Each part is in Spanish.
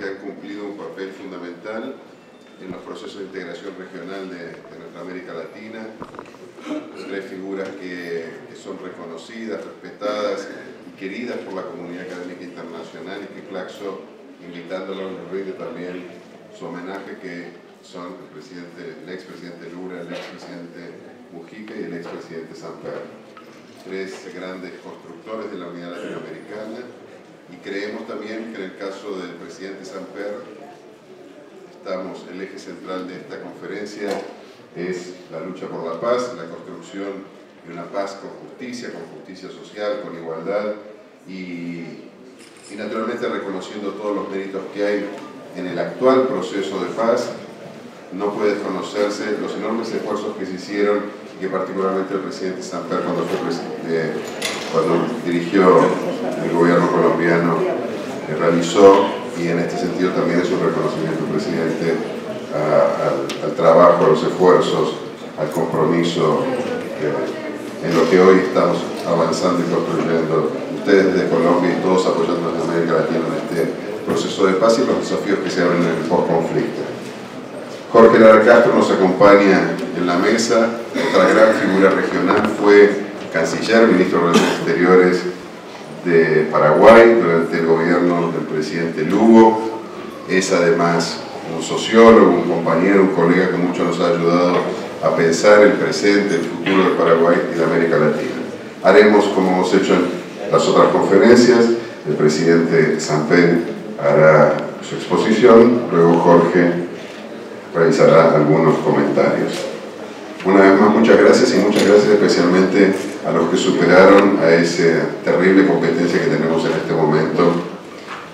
que han cumplido un papel fundamental en los procesos de integración regional de, de nuestra América Latina, tres figuras que, que, son reconocidas, respetadas y queridas por la comunidad académica internacional y que Claxo, invitándolo, nos rinde también su homenaje, que son el, presidente, el expresidente Lula, el expresidente Mujica y el expresidente Samper. Tres grandes constructores de la unidad latinoamericana y creemos también que en el caso del presidente Samper estamos, el eje central de esta conferencia es la lucha por la paz, la construcción de una paz con justicia, con justicia social, con igualdad y, y naturalmente reconociendo todos los méritos que hay en el actual proceso de paz. No puede desconocerse los enormes esfuerzos que se hicieron que particularmente el presidente Samper cuando, eh, dirigió el gobierno colombiano eh, realizó y en este sentido también es un reconocimiento, presidente, al, trabajo, a los esfuerzos, al compromiso eh, en lo que hoy estamos avanzando y construyendo, ustedes desde Colombia y todos apoyando desde América Latina en este proceso de paz y los desafíos que se abren en el post-conflicto. Jorge Lara Castro nos acompaña en la mesa, otra gran figura regional, fue canciller, ministro de Relaciones Exteriores de Paraguay durante el gobierno del presidente Lugo. Es además un sociólogo, un compañero, un colega que mucho nos ha ayudado a pensar el presente, el futuro de Paraguay y de América Latina. Haremos, como hemos hecho en las otras conferencias, el presidente Sampen hará su exposición, luego Jorge realizará algunos comentarios. Una vez más, muchas gracias y muchas gracias especialmente a los que superaron a esa terrible competencia que tenemos en este momento,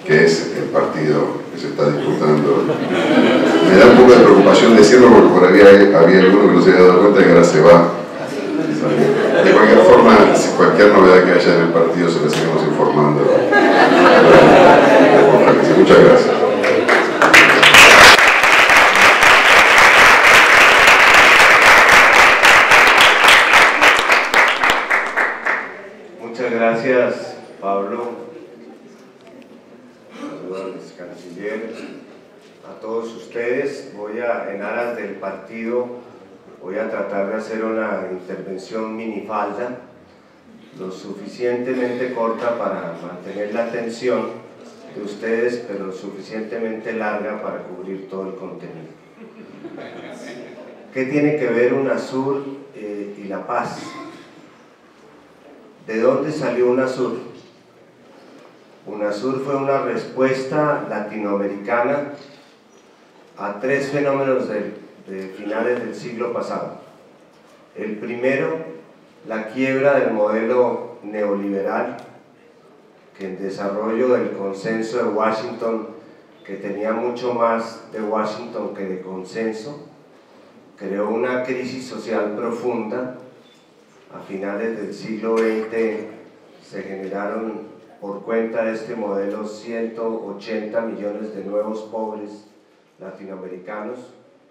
que es el partido que se está disputando. Me da un poco de preocupación decirlo porque por ahí había alguno que no se había dado cuenta y ahora se va. De cualquier forma, cualquier novedad que haya en el partido se la seguimos informando. Muchas gracias. Gracias, Pablo. Saludos canciller. A todos ustedes, voy a, en aras del partido, voy a tratar de hacer una intervención minifalda, lo suficientemente corta para mantener la atención de ustedes, pero suficientemente larga para cubrir todo el contenido. ¿Qué tiene que ver UNASUR eh, y la paz? ¿De dónde salió UNASUR? UNASUR fue una respuesta latinoamericana a tres fenómenos de, finales del siglo pasado. El primero, la quiebra del modelo neoliberal, que en desarrollo del consenso de Washington, que tenía mucho más de Washington que de consenso, creó una crisis social profunda a finales del siglo XX se generaron por cuenta de este modelo 180 millones de nuevos pobres latinoamericanos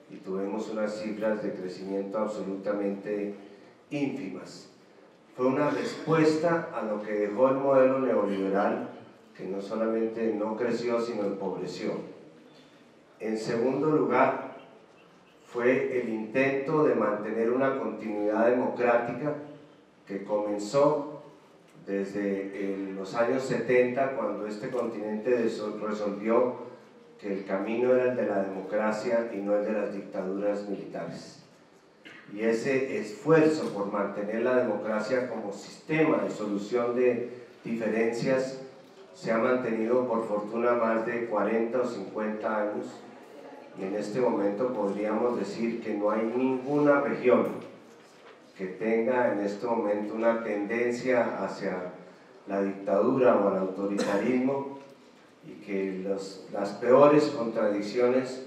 y tuvimos unas cifras de crecimiento absolutamente ínfimas. Fue una respuesta a lo que dejó el modelo neoliberal, que no solamente no creció, sino empobreció. En segundo lugar, fue el intento de mantener una continuidad democrática que comenzó desde los años 70 cuando este continente resolvió que el camino era el de la democracia y no el de las dictaduras militares. Y ese esfuerzo por mantener la democracia como sistema de solución de diferencias se ha mantenido por fortuna más de 40 o 50 años y en este momento podríamos decir que no hay ninguna región que tenga en este momento una tendencia hacia la dictadura o al autoritarismo y que las peores contradicciones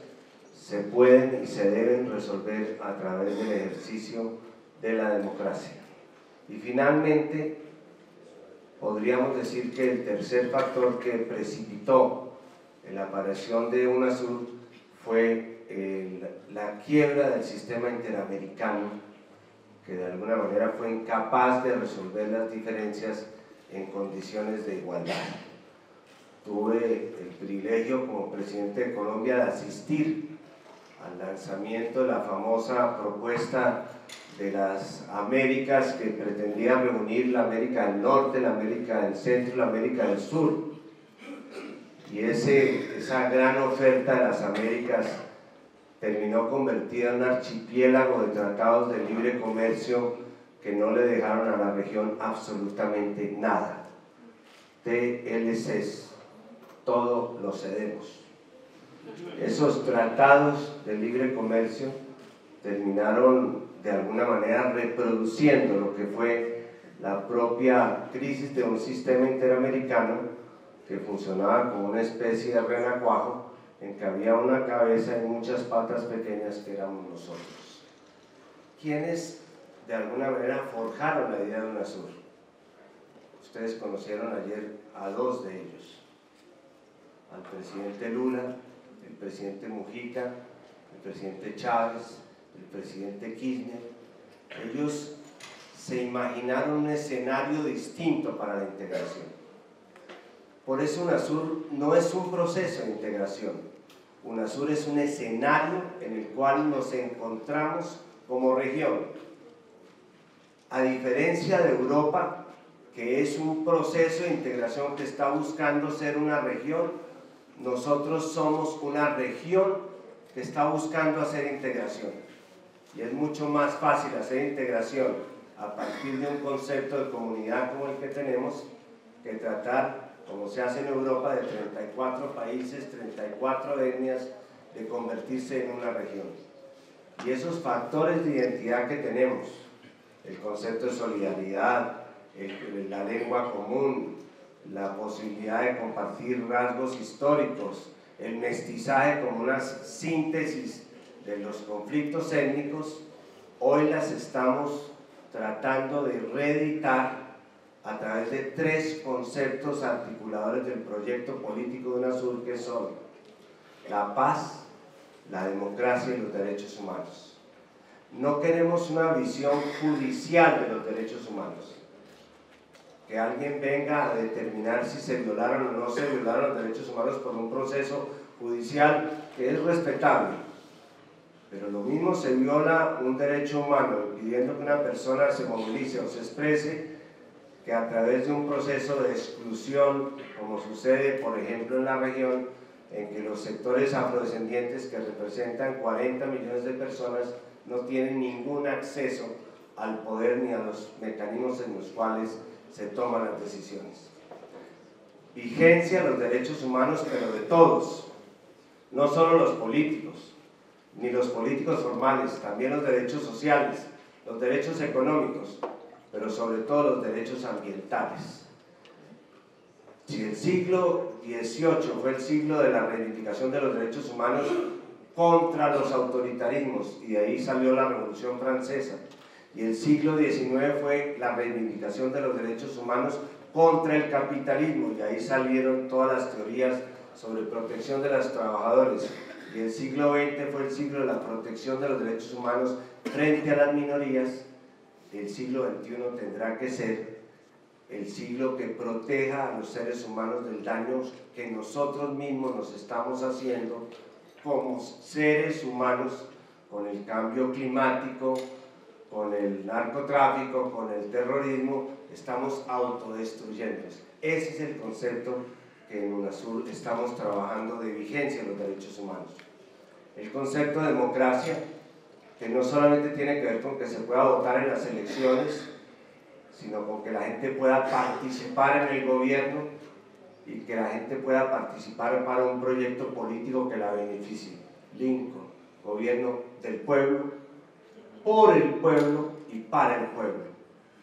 se pueden y se deben resolver a través del ejercicio de la democracia. Y finalmente, podríamos decir que el tercer factor que precipitó la aparición de UNASUR fue la quiebra del sistema interamericano, que de alguna manera fue incapaz de resolver las diferencias en condiciones de igualdad. Tuve el privilegio como presidente de Colombia de asistir al lanzamiento de la famosa propuesta de las Américas que pretendía reunir la América del Norte, la América del Centro y la América del Sur. Y ese, esa gran oferta de las Américas terminó convertida en un archipiélago de tratados de libre comercio que no le dejaron a la región absolutamente nada. TLCs, todo lo cedemos. Esos tratados de libre comercio terminaron de alguna manera reproduciendo lo que fue la propia crisis de un sistema interamericano que funcionaba como una especie de renacuajo en que había una cabeza y muchas patas pequeñas que éramos nosotros. ¿Quiénes de alguna manera forjaron la idea de UNASUR? Ustedes conocieron ayer a dos de ellos, al presidente Lula, el presidente Mujica, el presidente Chávez, el presidente Kirchner, ellos se imaginaron un escenario distinto para la integración. Por eso UNASUR no es un proceso de integración. UNASUR es un escenario en el cual nos encontramos como región. A diferencia de Europa, que es un proceso de integración que está buscando ser una región, nosotros somos una región que está buscando hacer integración y es mucho más fácil hacer integración a partir de un concepto de comunidad como el que tenemos que tratar, como se hace en Europa, de 34 países, 34 etnias, de convertirse en una región. Y esos factores de identidad que tenemos, el concepto de solidaridad, la lengua común, la posibilidad de compartir rasgos históricos, el mestizaje como una síntesis de los conflictos étnicos, hoy las estamos tratando de reeditar a través de tres conceptos articuladores del proyecto político de UNASUR que son la paz, la democracia y los derechos humanos. No queremos una visión judicial de los derechos humanos. Que alguien venga a determinar si se violaron o no se violaron los derechos humanos por un proceso judicial que es respetable pero lo mismo se viola un derecho humano pidiendo que una persona se movilice o se exprese que a través de un proceso de exclusión, como sucede por ejemplo en la región, en que los sectores afrodescendientes que representan 40 millones de personas no tienen ningún acceso al poder ni a los mecanismos en los cuales se toman las decisiones. Vigencia los derechos humanos, pero de todos, no solo los políticos, ni los políticos formales, también los derechos sociales, los derechos económicos, pero sobre todo los derechos ambientales. Si el siglo XVIII fue el siglo de la reivindicación de los derechos humanos contra los autoritarismos, y de ahí salió la Revolución Francesa, y el siglo XIX fue la reivindicación de los derechos humanos contra el capitalismo, y ahí salieron todas las teorías sobre protección de los trabajadores, y el siglo XX fue el siglo de la protección de los derechos humanos frente a las minorías, el siglo XXI tendrá que ser el siglo que proteja a los seres humanos del daño que nosotros mismos nos estamos haciendo como seres humanos con el cambio climático, con el narcotráfico, con el terrorismo, estamos autodestruyendo. Ese es el concepto que en UNASUR estamos trabajando de vigencia de los derechos humanos. El concepto de democracia, que no solamente tiene que ver con que se pueda votar en las elecciones, sino con que la gente pueda participar en el gobierno y que la gente pueda participar para un proyecto político que la beneficie. Lincoln, gobierno del pueblo, por el pueblo y para el pueblo.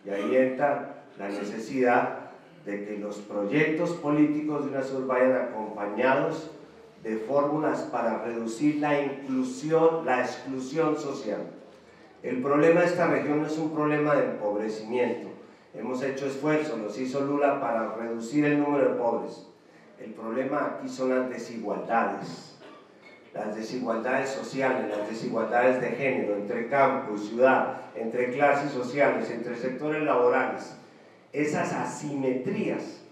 Y ahí entra la necesidad de que los proyectos políticos de UNASUR vayan acompañados de fórmulas para reducir la inclusión, la exclusión social. El problema de esta región no es un problema de empobrecimiento. Hemos hecho esfuerzos, los hizo Lula para reducir el número de pobres. El problema aquí son las desigualdades. Las desigualdades sociales, las desigualdades de género, entre campo y ciudad, entre clases sociales, entre sectores laborales. Esas asimetrías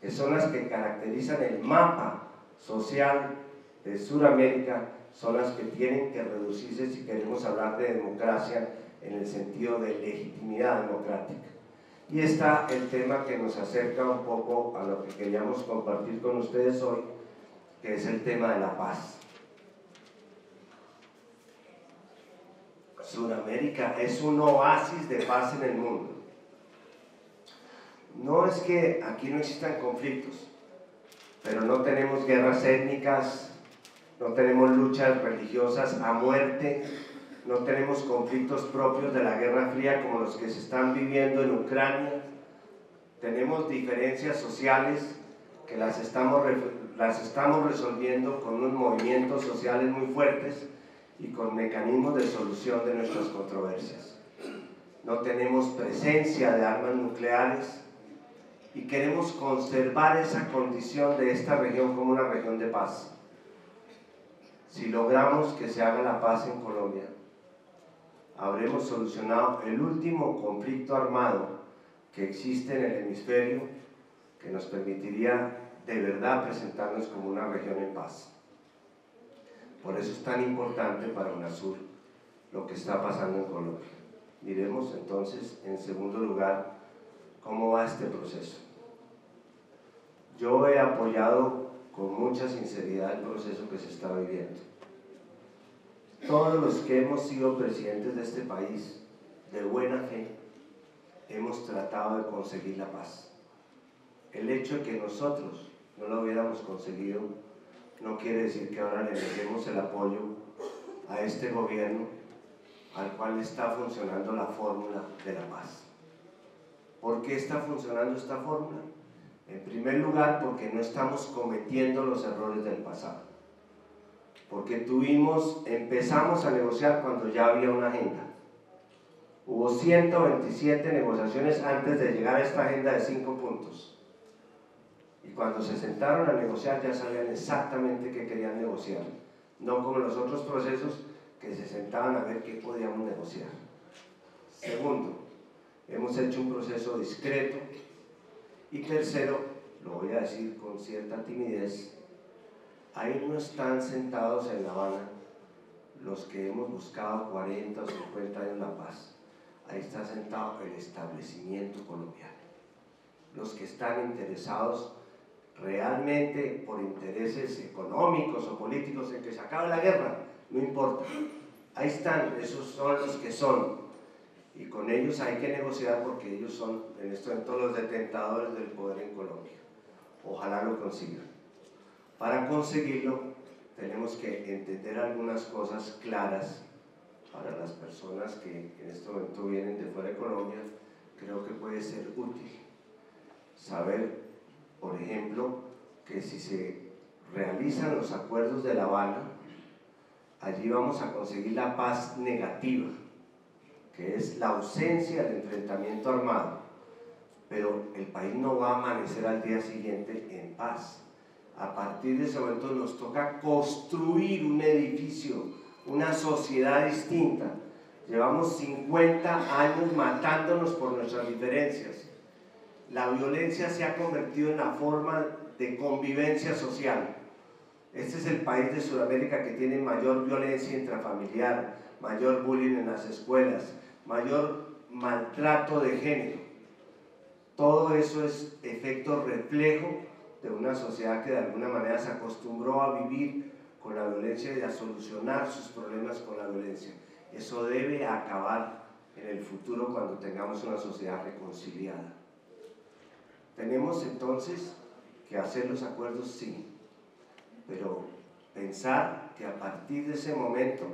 que son las que caracterizan el mapa social de Sudamérica son las que tienen que reducirse si queremos hablar de democracia en el sentido de legitimidad democrática. Y está el tema que nos acerca un poco a lo que queríamos compartir con ustedes hoy, que es el tema de la paz. Sudamérica es un oasis de paz en el mundo. No es que aquí no existan conflictos, pero no tenemos guerras étnicas, no tenemos luchas religiosas a muerte, no tenemos conflictos propios de la Guerra Fría como los que se están viviendo en Ucrania, tenemos diferencias sociales que las estamos, las estamos resolviendo con unos movimientos sociales muy fuertes y con mecanismos de solución de nuestras controversias. No tenemos presencia de armas nucleares y queremos conservar esa condición de esta región como una región de paz si logramos que se haga la paz en Colombia, habremos solucionado el último conflicto armado que existe en el hemisferio que nos permitiría de verdad presentarnos como una región en paz. Por eso es tan importante para UNASUR lo que está pasando en Colombia. Miremos entonces, en segundo lugar, cómo va este proceso. Yo he apoyado con mucha sinceridad el proceso que se está viviendo. Todos los que hemos sido presidentes de este país, de buena fe, hemos tratado de conseguir la paz. El hecho de que nosotros no lo hubiéramos conseguido no quiere decir que ahora le demos el apoyo a este gobierno al cual está funcionando la fórmula de la paz. ¿Por qué está funcionando esta fórmula? En primer lugar, porque no estamos cometiendo los errores del pasado. Porque tuvimos, empezamos a negociar cuando ya había una agenda. Hubo 127 negociaciones antes de llegar a esta agenda de cinco puntos. Y cuando se sentaron a negociar ya sabían exactamente qué querían negociar. No como los otros procesos que se sentaban a ver qué podíamos negociar. Segundo, hemos hecho un proceso discreto, y tercero, lo voy a decir con cierta timidez, ahí no están sentados en La Habana los que hemos buscado 40 o 50 años la paz. Ahí está sentado el establecimiento colombiano. Los que están interesados realmente por intereses económicos o políticos en que se acabe la guerra, no importa. Ahí están, esos son los que son y con ellos hay que negociar porque ellos son en este momento los detentadores del poder en Colombia. Ojalá lo consigan. Para conseguirlo tenemos que entender algunas cosas claras para las personas que en este momento vienen de fuera de Colombia, creo que puede ser útil. Saber, por ejemplo, que si se realizan los acuerdos de La Habana, allí vamos a conseguir la paz negativa que es la ausencia del enfrentamiento armado, pero el país no va a amanecer al día siguiente en paz. A partir de ese momento nos toca construir un edificio, una sociedad distinta. Llevamos 50 años matándonos por nuestras diferencias. La violencia se ha convertido en la forma de convivencia social. Este es el país de Sudamérica que tiene mayor violencia intrafamiliar, mayor bullying en las escuelas, mayor maltrato de género. Todo eso es efecto reflejo de una sociedad que de alguna manera se acostumbró a vivir con la violencia y a solucionar sus problemas con la violencia. Eso debe acabar en el futuro cuando tengamos una sociedad reconciliada. Tenemos entonces que hacer los acuerdos, sí, pero pensar que a partir de ese momento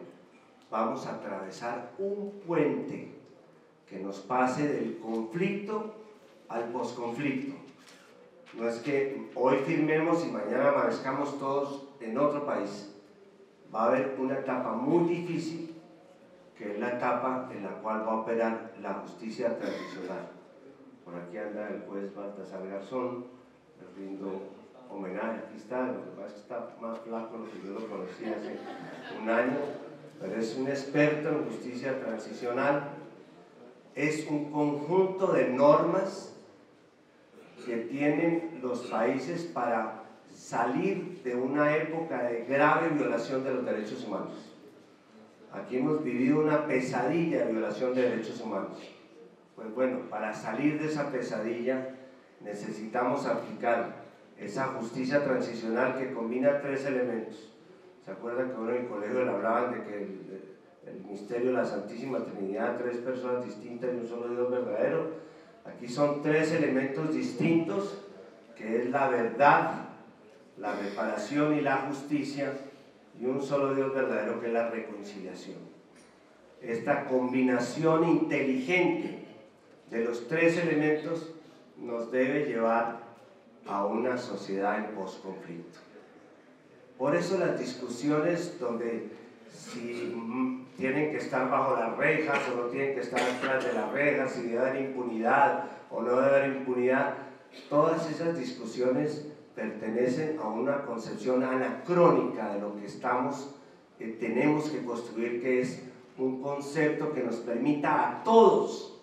vamos a atravesar un puente que nos pase del conflicto al posconflicto. no es que hoy firmemos y mañana amanezcamos todos en otro país. Va a haber una etapa muy difícil, que es la etapa en la cual va a operar la justicia tradicional. Por aquí anda el juez Baltasar Garzón, le rindo homenaje, aquí está, lo que pasa es que está más flaco lo que yo lo conocí hace un año, pero es un experto en justicia transicional, es un conjunto de normas que tienen los países para salir de una época de grave violación de los derechos humanos. Aquí hemos vivido una pesadilla de violación de derechos humanos. Pues bueno, para salir de esa pesadilla necesitamos aplicar esa justicia transicional que combina tres elementos. ¿Se acuerdan que uno en el colegio le hablaban de que el, el misterio de la Santísima Trinidad, tres personas distintas y un solo Dios verdadero? Aquí son tres elementos distintos, que es la verdad, la reparación y la justicia, y un solo Dios verdadero que es la reconciliación. Esta combinación inteligente de los tres elementos nos debe llevar a una sociedad en posconflicto. Por eso las discusiones donde si tienen que estar bajo las rejas o no tienen que estar detrás de las rejas, si debe haber impunidad o no debe haber impunidad, todas esas discusiones pertenecen a una concepción anacrónica de lo que estamos, eh, tenemos que construir, que es un concepto que nos permita a todos,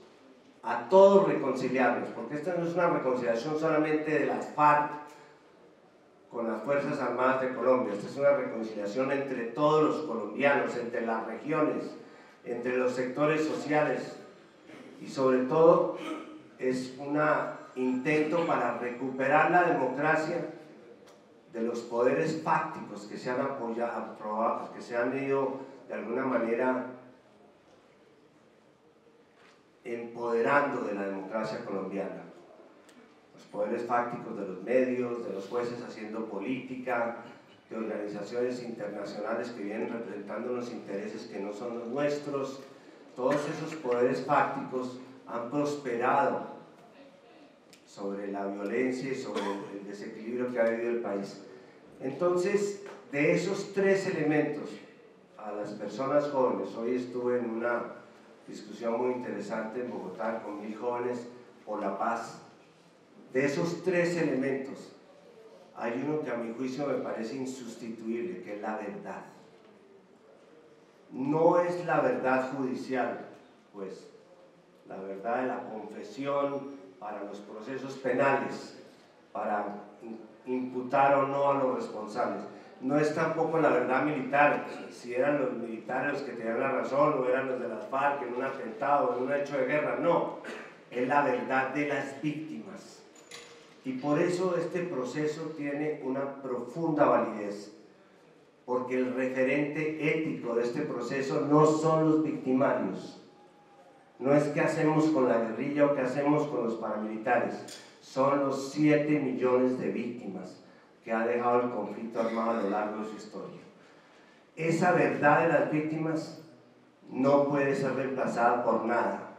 a todos reconciliarnos, porque esta no es una reconciliación solamente de las FARC con las Fuerzas Armadas de Colombia, esta es una reconciliación entre todos los colombianos, entre las regiones, entre los sectores sociales y sobre todo es un intento para recuperar la democracia de los poderes fácticos que se han apoyado, que se han ido de alguna manera empoderando de la democracia colombiana. Los poderes fácticos de los medios, de los jueces haciendo política, de organizaciones internacionales que vienen representando unos intereses que no son los nuestros, todos esos poderes fácticos han prosperado sobre la violencia y sobre el desequilibrio que ha vivido el país. Entonces, de esos tres elementos, a las personas jóvenes, hoy estuve en una discusión muy interesante en Bogotá con mil jóvenes por la paz, de esos tres elementos, hay uno que a mi juicio me parece insustituible, que es la verdad. No es la verdad judicial, pues la verdad de la confesión para los procesos penales, para imputar o no a los responsables. No es tampoco la verdad militar, si eran los militares los que tenían la razón o eran los de las FARC en un atentado, en un hecho de guerra, no, es la verdad de las víctimas. Y por eso este proceso tiene una profunda validez, porque el referente ético de este proceso no son los victimarios, no es qué hacemos con la guerrilla o qué hacemos con los paramilitares, son los 7 millones de víctimas que ha dejado el conflicto armado a lo largo de su historia. Esa verdad de las víctimas no puede ser reemplazada por nada.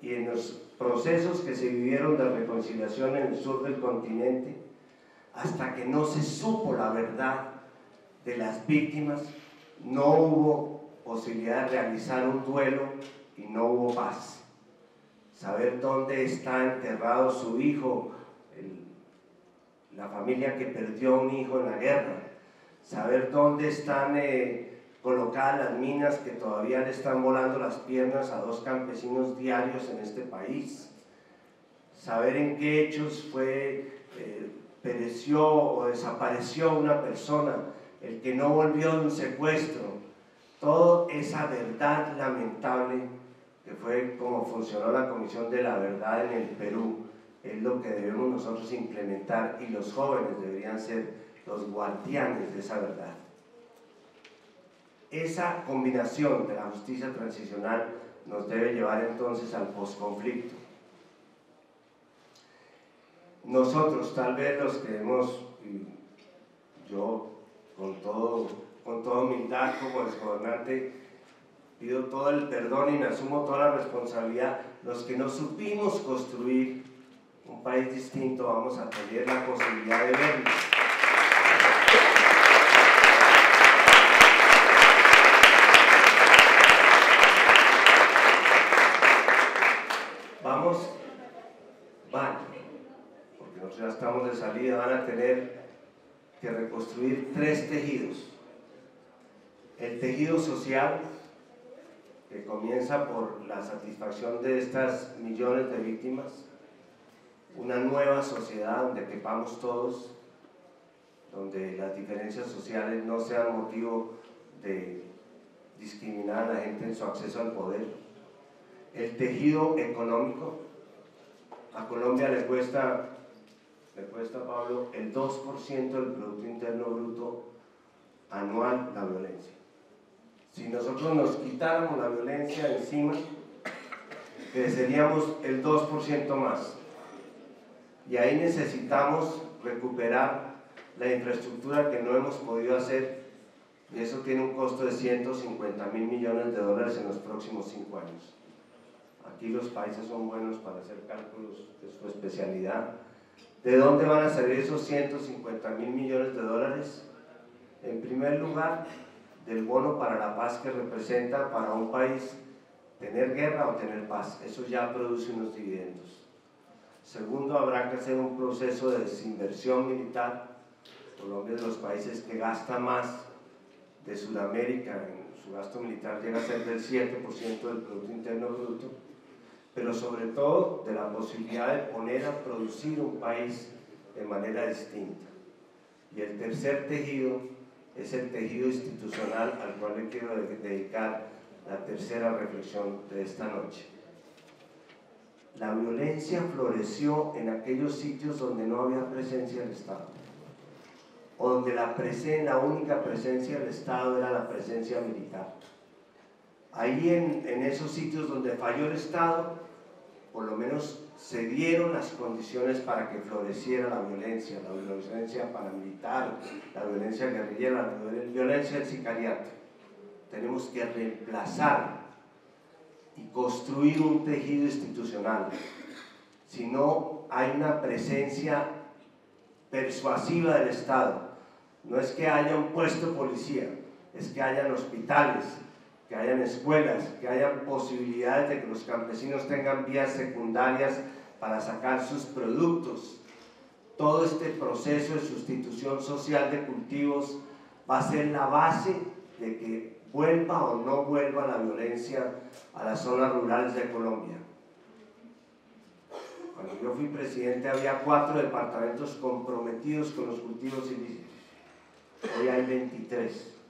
Y en los procesos que se vivieron de reconciliación en el sur del continente, hasta que no se supo la verdad de las víctimas, no hubo posibilidad de realizar un duelo y no hubo paz. Saber dónde está enterrado su hijo, la familia que perdió un hijo en la guerra. Saber dónde están eh, colocadas las minas que todavía le están volando las piernas a dos campesinos diarios en este país. Saber en qué hechos fue, eh, pereció o desapareció una persona, el que no volvió de un secuestro. Toda esa verdad lamentable que fue como funcionó la Comisión de la Verdad en el Perú, es lo que debemos nosotros implementar y los jóvenes deberían ser los guardianes de esa verdad. Esa combinación de la justicia transicional nos debe llevar entonces al posconflicto. Nosotros, tal vez los que hemos, yo con, todo, con toda humildad como desgobernante, pido todo el perdón y me asumo toda la responsabilidad, los que no supimos construir un país distinto, vamos a tener la posibilidad de verlo. Vamos, van, porque nosotros ya estamos de van a tener que reconstruir tres tejidos. El tejido social, que comienza por la satisfacción de estas millones de víctimas, una nueva sociedad donde quepamos todos, donde las diferencias sociales no sean motivo de discriminar a la gente en su acceso al poder. El tejido económico, a Colombia le cuesta, le cuesta Pablo, el 2% del Producto Interno Bruto anual la violencia. Si nosotros nos quitáramos la violencia encima, creceríamos el 2% más. Y ahí necesitamos recuperar la infraestructura que no hemos podido hacer y eso tiene un costo de 150 mil millones de dólares en los próximos cinco años. Aquí los países son buenos para hacer cálculos de su especialidad. ¿De dónde van a salir esos 150 mil millones de dólares? En primer lugar, del bono para la paz que representa para un país tener guerra o tener paz. Eso ya produce unos dividendos. Segundo, habrá que hacer un proceso de desinversión militar. Colombia es de los países que gasta más de Sudamérica, en su gasto militar llega a ser del 7% del Producto Interno pero sobre todo de la posibilidad de poner a producir un país de manera distinta. Y el tercer tejido es el tejido institucional al cual le quiero dedicar la tercera reflexión de esta noche. La violencia floreció en aquellos sitios donde no había presencia del Estado, o donde la, la única presencia del Estado era la presencia militar. Ahí en, esos sitios donde falló el Estado, por lo menos se dieron las condiciones para que floreciera la violencia, la violencia paramilitar, la violencia guerrillera, la violencia del sicariato. Tenemos que reemplazar y construir un tejido institucional. Si no hay una presencia persuasiva del Estado, no es que haya un puesto policía, es que hayan hospitales, que hayan escuelas, que hayan posibilidades de que los campesinos tengan vías secundarias para sacar sus productos. Todo este proceso de sustitución social de cultivos va a ser la base de que vuelva o no vuelva la violencia a las zonas rurales de Colombia. Cuando yo fui presidente había cuatro departamentos comprometidos con los cultivos ilícitos. Hoy hay 23.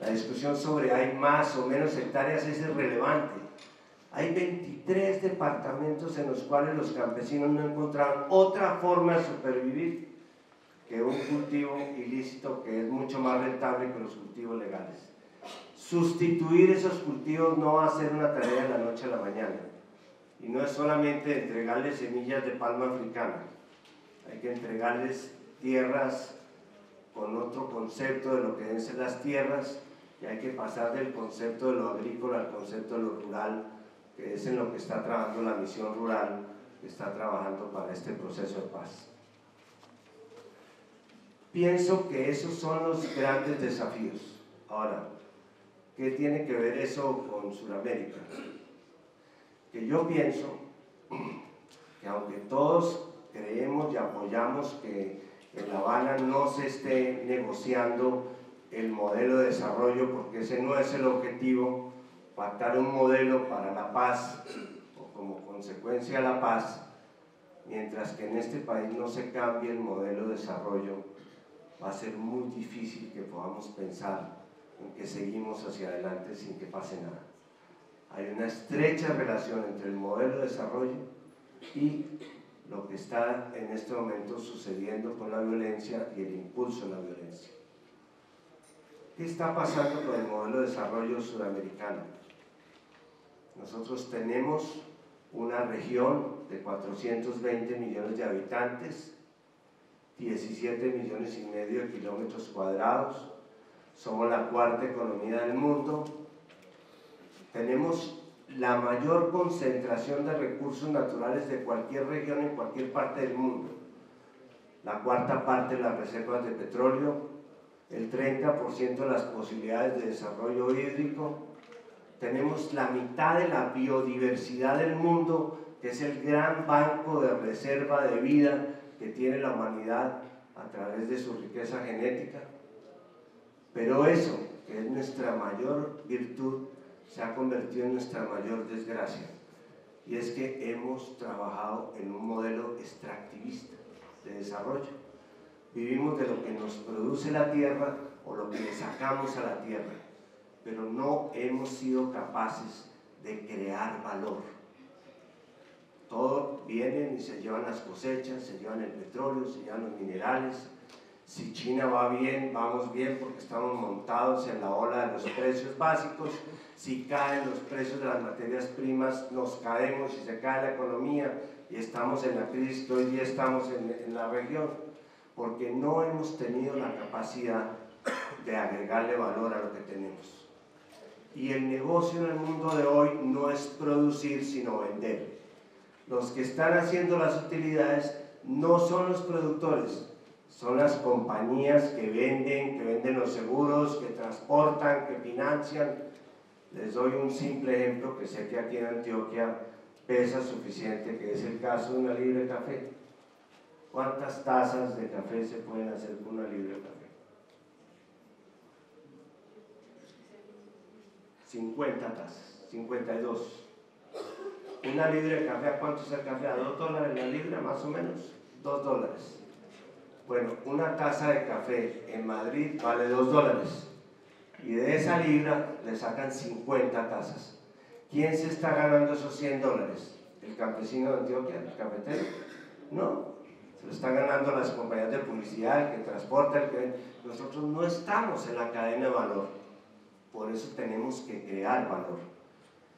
La discusión sobre hay más o menos hectáreas es irrelevante. Hay 23 departamentos en los cuales los campesinos no encontraron otra forma de supervivir que un cultivo ilícito que es mucho más rentable que los cultivos legales. Sustituir esos cultivos no va a ser una tarea de la noche a la mañana. Y no es solamente entregarles semillas de palma africana. Hay que entregarles tierras con otro concepto de lo que deben ser las tierras y hay que pasar del concepto de lo agrícola al concepto de lo rural, que es en lo que está trabajando la misión rural, que está trabajando para este proceso de paz. Pienso que esos son los grandes desafíos. Ahora, ¿Qué tiene que ver eso con Sudamérica? Que yo pienso que aunque todos creemos y apoyamos que en La Habana no se esté negociando el modelo de desarrollo, porque ese no es el objetivo, pactar un modelo para la paz o como consecuencia la paz, mientras que en este país no se cambie el modelo de desarrollo, va a ser muy difícil que podamos pensar en que seguimos hacia adelante sin que pase nada. Hay una estrecha relación entre el modelo de desarrollo y lo que está en este momento sucediendo con la violencia y el impulso a la violencia. ¿Qué está pasando con el modelo de desarrollo sudamericano? Nosotros tenemos una región de 420 millones de habitantes, 17 millones y medio de kilómetros cuadrados, somos la cuarta economía del mundo, tenemos la mayor concentración de recursos naturales de cualquier región en cualquier parte del mundo. La cuarta parte de las reservas de petróleo, el 30% de las posibilidades de desarrollo hídrico, tenemos la mitad de la biodiversidad del mundo, que es el gran banco de reserva de vida que tiene la humanidad a través de su riqueza genética. Pero eso, que es nuestra mayor virtud, se ha convertido en nuestra mayor desgracia. Y es que hemos trabajado en un modelo extractivista de desarrollo. Vivimos de lo que nos produce la tierra o lo que sacamos a la tierra, pero no hemos sido capaces de crear valor. Todos vienen y se llevan las cosechas, se llevan el petróleo, se llevan los minerales, si China va bien, vamos bien porque estamos montados en la ola de los precios básicos. Si caen los precios de las materias primas, nos caemos y se cae la economía y estamos en la crisis que hoy día estamos en, en la región, porque no hemos tenido la capacidad de agregarle valor a lo que tenemos. Y el negocio en el mundo de hoy no es producir, sino vender. Los que están haciendo las utilidades no son los productores, son las compañías que venden, que venden los seguros, que transportan, que financian. Les doy un simple ejemplo que sé que aquí en Antioquia pesa suficiente, que es el caso de una libra de café. ¿Cuántas tazas de café se pueden hacer con una libra de café? 50 tazas, 52. Una libra de café, ¿a cuánto es el café? ¿A 2 dólares la libra más o menos? 2 dólares. Bueno, una taza de café en Madrid vale 2 dólares y de esa libra le sacan 50 tazas. ¿Quién se está ganando esos 100 dólares? ¿El campesino de Antioquia, el cafetero? No, se lo están ganando las compañías de publicidad, el que transporta, el que... Nosotros no estamos en la cadena de valor, por eso tenemos que crear valor.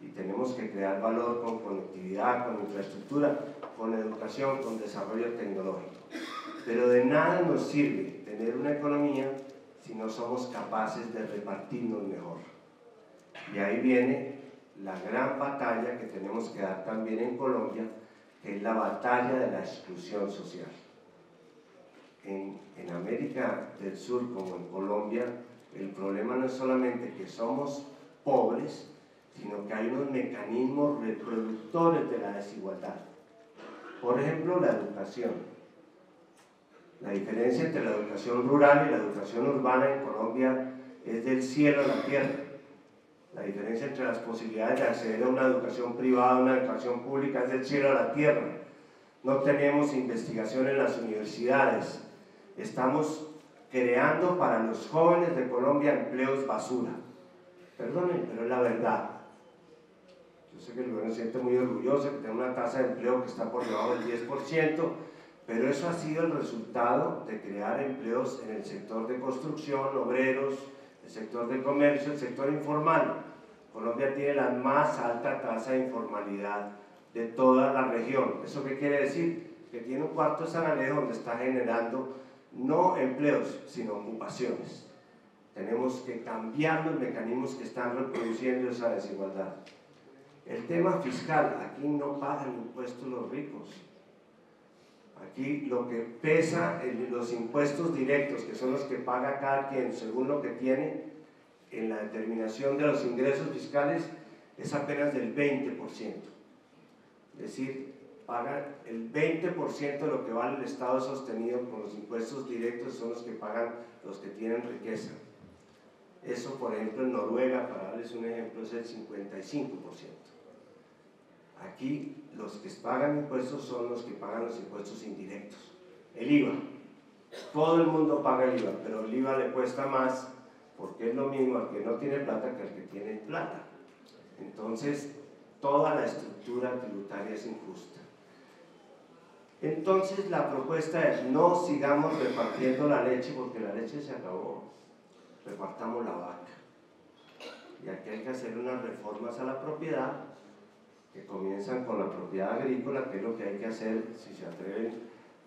Y tenemos que crear valor con conectividad, con infraestructura, con educación, con desarrollo tecnológico. Pero de nada nos sirve tener una economía si no somos capaces de repartirnos mejor. Y ahí viene la gran batalla que tenemos que dar también en Colombia, que es la batalla de la exclusión social. En, en América del Sur como en Colombia, el problema no es solamente que somos pobres, sino que hay unos mecanismos reproductores de la desigualdad. Por ejemplo, la educación. La diferencia entre la educación rural y la educación urbana en Colombia es del cielo a la tierra. La diferencia entre las posibilidades de acceder a una educación privada, a una educación pública, es del cielo a la tierra. No tenemos investigación en las universidades. Estamos creando para los jóvenes de Colombia empleos basura. Perdonen, pero es la verdad. Yo sé que el gobierno se siente muy orgulloso que tiene una tasa de empleo que está por debajo del 10%, pero eso ha sido el resultado de crear empleos en el sector de construcción, obreros, el sector de comercio, el sector informal. Colombia tiene la más alta tasa de informalidad de toda la región. ¿Eso qué quiere decir? Que tiene un cuarto San donde está generando no empleos, sino ocupaciones. Tenemos que cambiar los mecanismos que están reproduciendo esa desigualdad. El tema fiscal, aquí no pagan impuestos los ricos, Aquí lo que pesa los impuestos directos, que son los que paga cada quien según lo que tiene en la determinación de los ingresos fiscales, es apenas del 20%. Es decir, paga el 20% de lo que vale el Estado sostenido con los impuestos directos, son los que pagan los que tienen riqueza. Eso, por ejemplo, en Noruega, para darles un ejemplo, es el 55%. Aquí los que pagan impuestos son los que pagan los impuestos indirectos. El IVA. Todo el mundo paga el IVA, pero el IVA le cuesta más porque es lo mismo al que no tiene plata que al que tiene plata. Entonces, toda la estructura tributaria es injusta. Entonces, la propuesta es no sigamos repartiendo la leche porque la leche se acabó. Repartamos la vaca. Y aquí hay que hacer unas reformas a la propiedad que comienzan con la propiedad agrícola, que es lo que hay que hacer, si se atreven,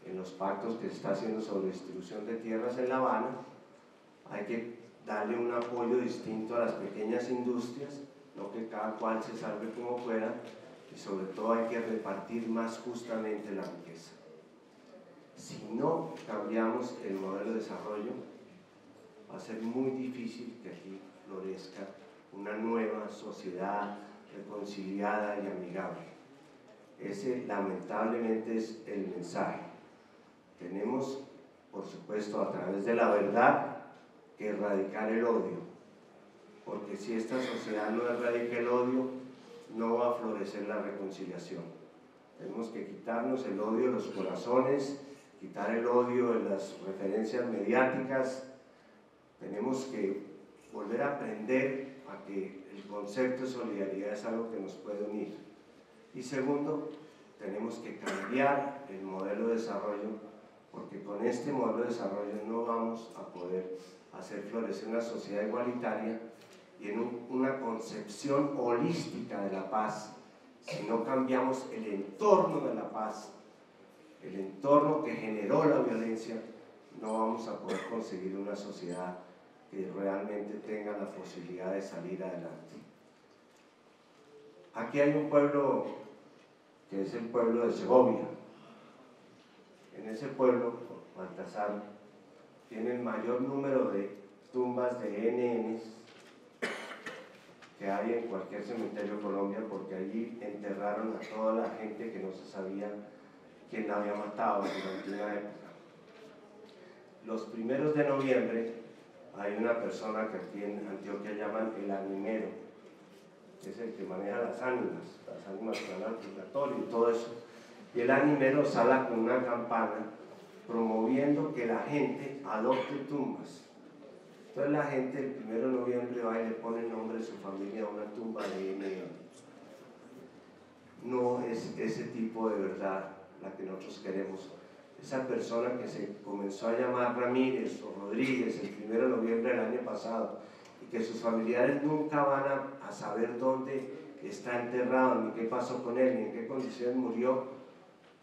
en los pactos que está haciendo sobre distribución de tierras en La Habana, hay que darle un apoyo distinto a las pequeñas industrias no que cada cual se salve como pueda y sobre todo hay que repartir más justamente la riqueza. Si no cambiamos el modelo de desarrollo, va a ser muy difícil que aquí florezca una nueva sociedad reconciliada y amigable. Ese lamentablemente es el mensaje. Tenemos, por supuesto, a través de la verdad, que erradicar el odio. Porque si esta sociedad no erradica el odio, no va a florecer la reconciliación. Tenemos que quitarnos el odio de los corazones, quitar el odio de las referencias mediáticas. Tenemos que volver a aprender a que el concepto de solidaridad es algo que nos puede unir. Y segundo, tenemos que cambiar el modelo de desarrollo, porque con este modelo de desarrollo no vamos a poder hacer florecer una sociedad igualitaria y en una concepción holística de la paz. Si no cambiamos el entorno de la paz, el entorno que generó la violencia, no vamos a poder conseguir una sociedad que realmente tenga la posibilidad de salir adelante. Aquí hay un pueblo que es el pueblo de Segovia. En ese pueblo, Baltasar, tiene el mayor número de tumbas de NNs que hay en cualquier cementerio de Colombia porque allí enterraron a toda la gente que no se sabía quién la había matado durante una época. Los primeros de noviembre hay una persona que aquí en Antioquia llaman el animero, que es el que maneja las ánimas, las ánimas van purgatorio y todo eso. Y el animero sale con una campana promoviendo que la gente adopte tumbas. Entonces la gente el 1 de noviembre va y le pone el nombre de su familia a una tumba de NN. No es ese tipo de verdad la que nosotros queremos esa persona que se comenzó a llamar Ramírez o Rodríguez el 1 de noviembre del año pasado y que sus familiares nunca van a, saber dónde está enterrado, ni qué pasó con él, ni en qué condiciones murió,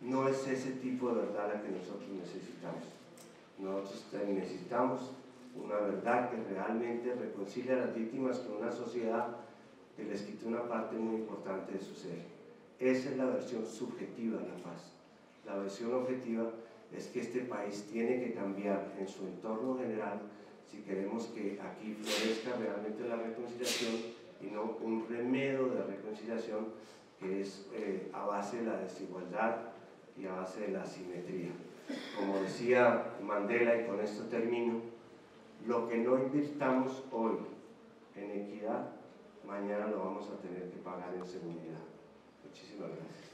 no es ese tipo de verdad la que nosotros necesitamos. Nosotros necesitamos una verdad que realmente reconcilia a las víctimas con una sociedad que les quite una parte muy importante de su ser. Esa es la versión subjetiva de la paz. La versión objetiva es que este país tiene que cambiar en su entorno general si queremos que aquí florezca realmente la reconciliación y no un remedio de reconciliación que es eh, a base de la desigualdad y a base de la asimetría. Como decía Mandela, y con esto termino, lo que no invirtamos hoy en equidad, mañana lo vamos a tener que pagar en seguridad. Muchísimas gracias.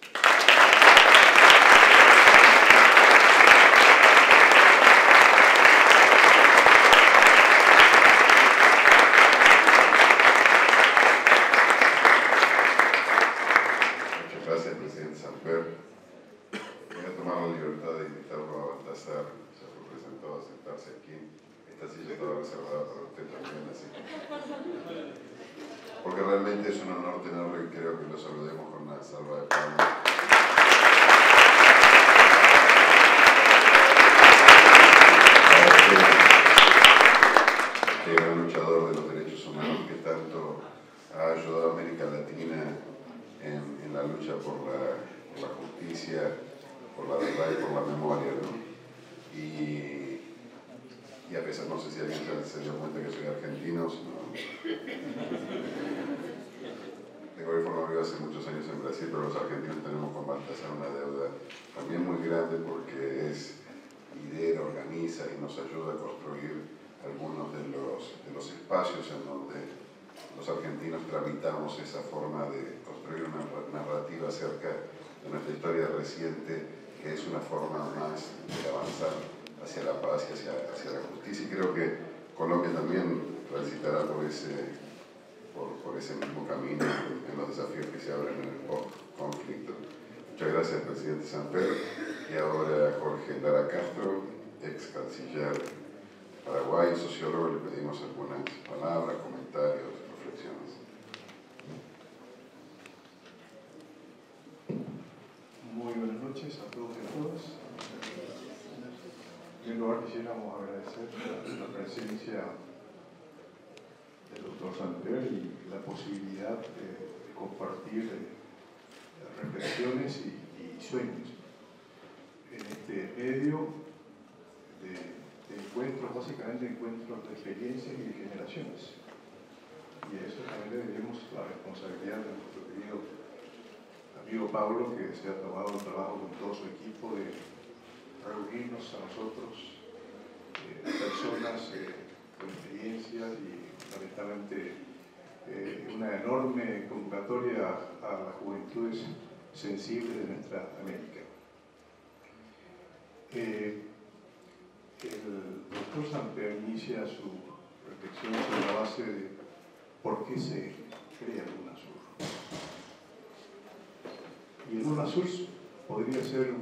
Compartir reflexiones y, sueños en este medio de, encuentros, básicamente encuentros de experiencias y de generaciones. Y a eso también le debemos la responsabilidad de nuestro querido amigo Pablo, que se ha tomado el trabajo con todo su equipo de reunirnos a nosotros, eh, personas eh, con experiencias y fundamentalmente eh, una enorme convocatoria a, las juventudes sensibles de nuestra América. Eh, el doctor Samper inicia su reflexión sobre la base de por qué se crea el UNASUR. Y el UNASUR podría ser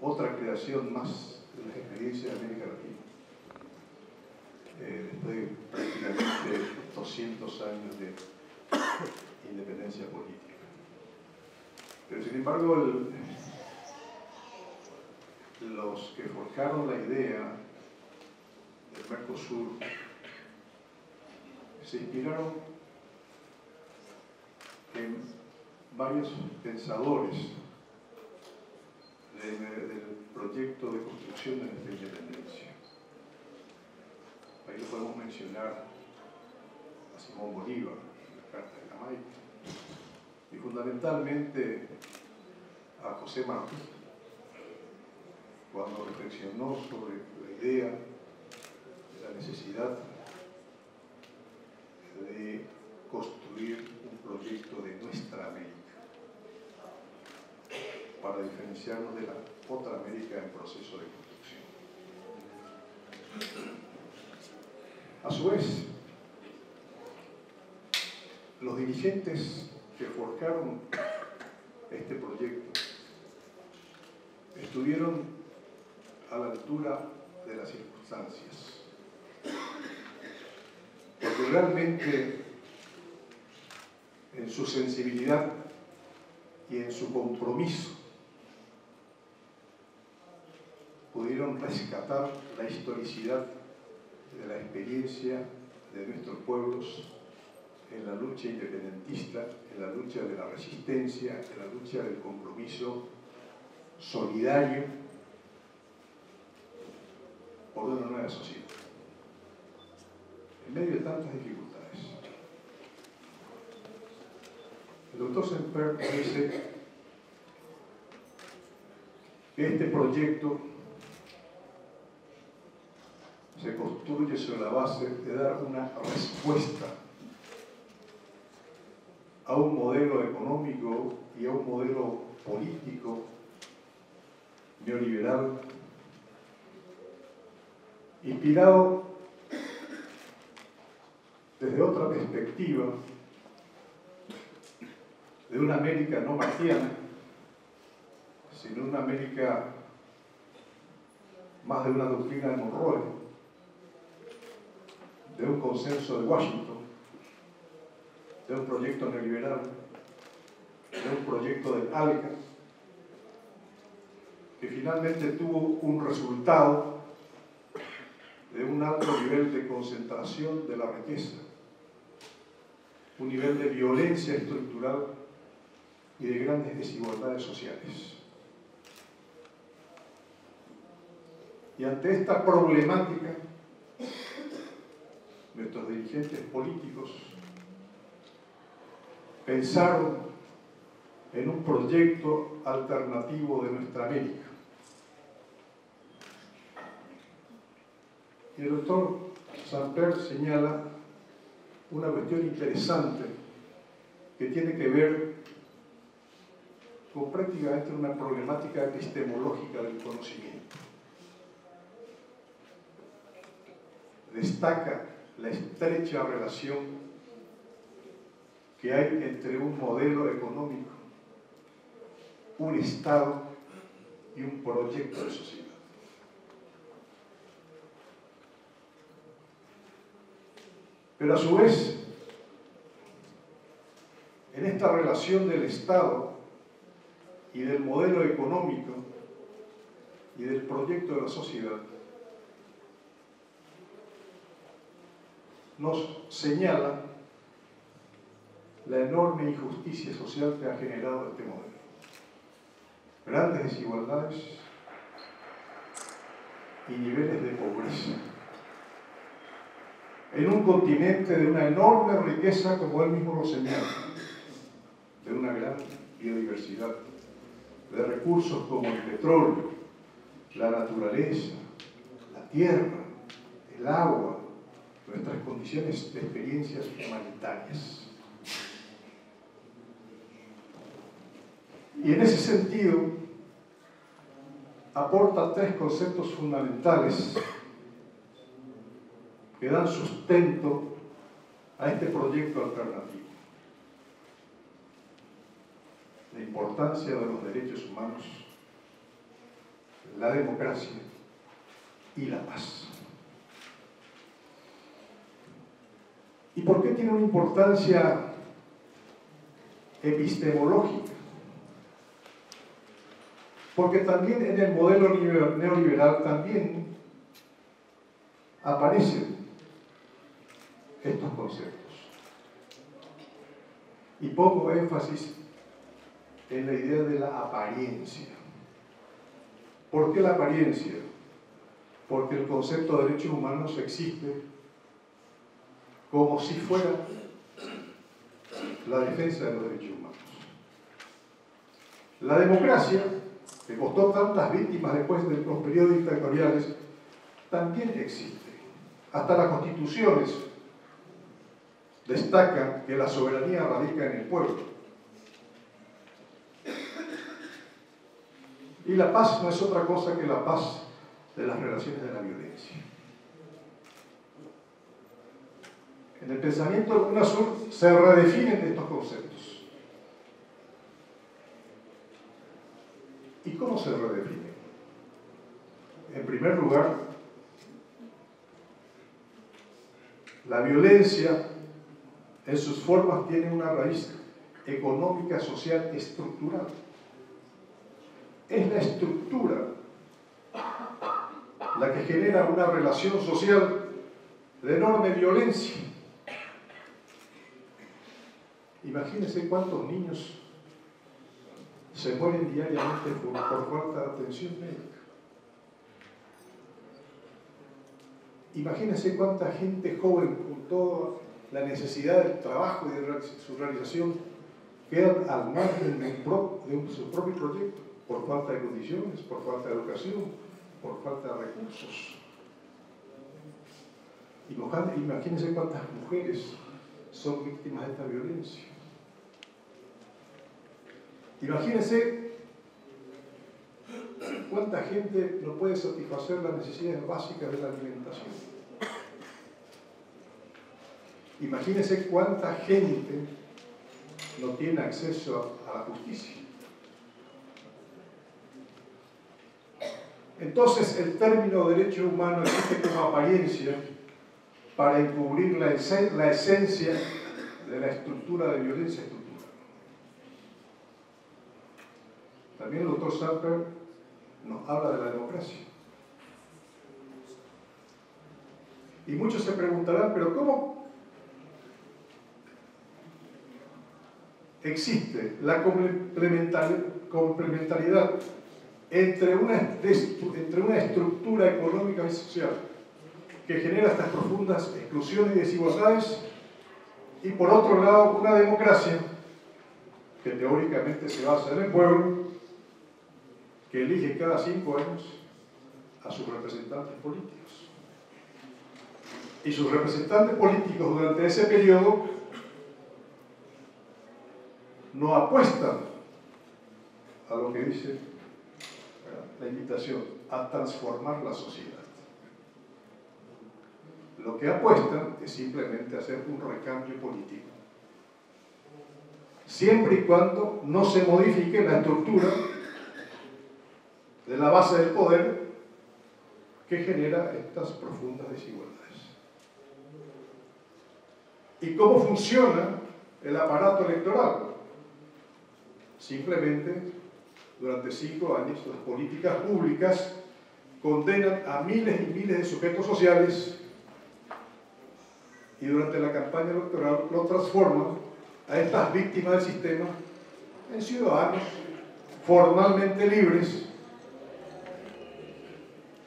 otra creación más de las experiencias de América Latina eh, después de prácticamente 200 años de independencia política. Pero sin embargo, los que forjaron la idea del Mercosur se inspiraron en varios pensadores del proyecto de construcción de nuestra independencia. Ahí podemos mencionar Simón Bolívar, la Carta de Jamaica, y fundamentalmente a José Martí, cuando reflexionó sobre la idea de la necesidad de construir un proyecto de nuestra América para diferenciarnos de la otra América en proceso de construcción. A su vez, los dirigentes que forjaron este proyecto estuvieron a la altura de las circunstancias. Porque realmente en su sensibilidad y en su compromiso pudieron rescatar la historicidad de la experiencia de nuestros pueblos en la lucha independentista, en la lucha de la resistencia, en la lucha del compromiso solidario por una nueva sociedad, en medio de tantas dificultades. El doctor Semper dice que este proyecto se construye sobre la base de dar una respuesta a un modelo económico y a un modelo político neoliberal inspirado desde otra perspectiva de una América no marciana, sino una América más de una doctrina de Monroe, de un consenso de Washington, de un proyecto neoliberal, de un proyecto del ALCA, que finalmente tuvo un resultado de un alto nivel de concentración de la riqueza, un nivel de violencia estructural y de grandes desigualdades sociales. Y ante esta problemática, nuestros dirigentes políticos pensaron en un proyecto alternativo de nuestra América. Y el doctor Samper señala una cuestión interesante que tiene que ver con prácticamente una problemática epistemológica del conocimiento. Destaca la estrecha relación que hay entre un modelo económico, un Estado y un proyecto de sociedad. Pero a su vez, en esta relación del Estado y del modelo económico y del proyecto de la sociedad, nos señala la enorme injusticia social que ha generado este modelo. Grandes desigualdades y niveles de pobreza. En un continente de una enorme riqueza, como él mismo lo señala, de una gran biodiversidad, de recursos como el petróleo, la naturaleza, la tierra, el agua, nuestras condiciones de experiencias humanitarias. Y en ese sentido, aporta tres conceptos fundamentales que dan sustento a este proyecto alternativo. La importancia de los derechos humanos, la democracia y la paz. ¿Y por qué tiene una importancia epistemológica? Porque también en el modelo neoliberal también aparecen estos conceptos. Y pongo énfasis en la idea de la apariencia. ¿Por qué la apariencia? Porque el concepto de derechos humanos existe como si fuera la defensa de los derechos humanos. La democracia, que costó tantas víctimas después de los periodos dictatoriales, también existe. Hasta las constituciones destacan que la soberanía radica en el pueblo. Y la paz no es otra cosa que la paz de las relaciones de la violencia. En el pensamiento de UNASUR se redefinen estos conceptos. ¿Y cómo se redefinen? En primer lugar, la violencia en sus formas tiene una raíz económica, social, estructural. Es la estructura la que genera una relación social de enorme violencia Imagínense cuántos niños se mueren diariamente por, falta de atención médica. Imagínense cuánta gente joven con toda la necesidad del trabajo y de su realización quedan al margen de, su propio proyecto por falta de condiciones, por falta de educación, por falta de recursos. Imagínense cuántas mujeres son víctimas de esta violencia. Imagínense cuánta gente no puede satisfacer las necesidades básicas de la alimentación. Imagínense cuánta gente no tiene acceso a la justicia. Entonces el término derecho humano existe como apariencia para encubrir la, esencia de la estructura de violencia estructural. También el doctor Samper nos habla de la democracia. Y muchos se preguntarán, pero ¿cómo existe la complementariedad entre una, entre una estructura económica y social que genera estas profundas exclusiones y desigualdades, y por otro lado una democracia que teóricamente se basa en el pueblo, que elige cada cinco años a sus representantes políticos. Y sus representantes políticos durante ese periodo no apuestan a lo que dice la invitación, a transformar la sociedad lo que apuestan es simplemente hacer un recambio político. Siempre y cuando no se modifique la estructura de la base del poder que genera estas profundas desigualdades. ¿Y cómo funciona el aparato electoral? Simplemente, durante cinco años, las políticas públicas condenan a miles y miles de sujetos sociales y durante la campaña electoral lo transforma a estas víctimas del sistema en ciudadanos formalmente libres